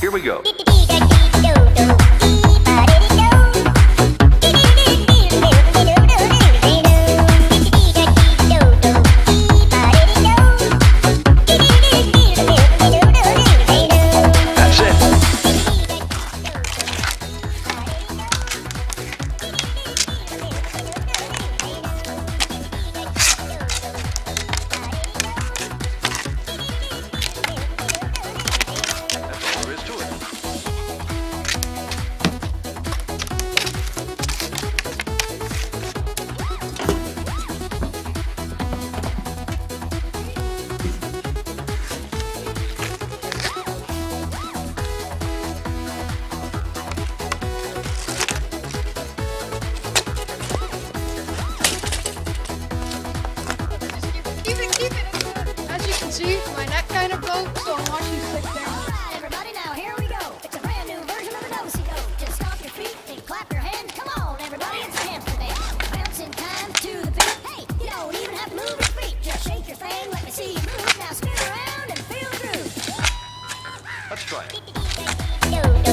here we go. See, my neck kind of broke, so I'm watching sit down. Everybody, now here we go. It's a brand new version of the do go. Just stomp your feet and clap your hands. Come on, everybody, it's a hamster dance. Bounce in time to the beat. Hey, you don't even have to move your feet. Just shake your thing, let me see you move. Now spin around and feel the groove. Let's try it.